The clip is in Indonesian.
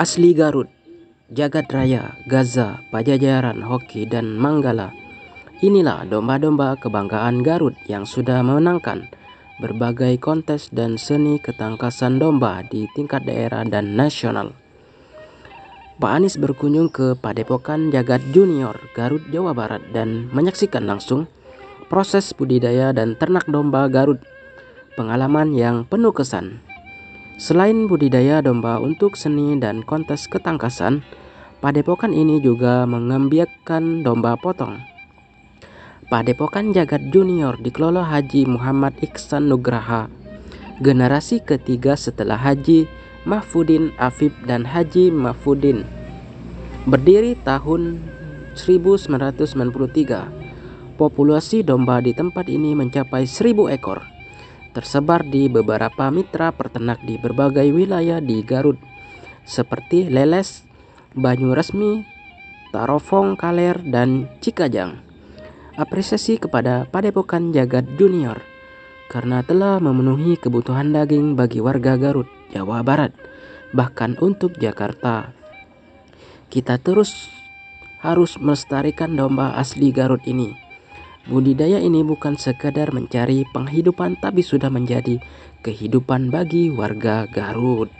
Asli Garut, Jagat Raya, Gaza, Pajajaran, Hoki, dan Manggala. Inilah domba-domba kebanggaan Garut yang sudah memenangkan berbagai kontes dan seni ketangkasan domba di tingkat daerah dan nasional. Pak Anies berkunjung ke Padepokan Jagat Junior, Garut, Jawa Barat dan menyaksikan langsung proses budidaya dan ternak domba Garut. Pengalaman yang penuh kesan. Selain budidaya domba untuk seni dan kontes ketangkasan, Padepokan ini juga mengembiakkan domba potong. Padepokan Jagat Junior dikelola Haji Muhammad Iksan Nugraha, generasi ketiga setelah Haji Mahfudin Afif dan Haji Mahfudin. Berdiri tahun 1993, populasi domba di tempat ini mencapai 1000 ekor. Tersebar di beberapa mitra peternak di berbagai wilayah di Garut, seperti Leles, Banyuresmi, Tarofong Kaler, dan Cikajang. Apresiasi kepada Padepokan Jagat Junior karena telah memenuhi kebutuhan daging bagi warga Garut, Jawa Barat, bahkan untuk Jakarta. Kita terus harus melestarikan domba asli Garut ini. Budidaya ini bukan sekadar mencari penghidupan tapi sudah menjadi kehidupan bagi warga Garut.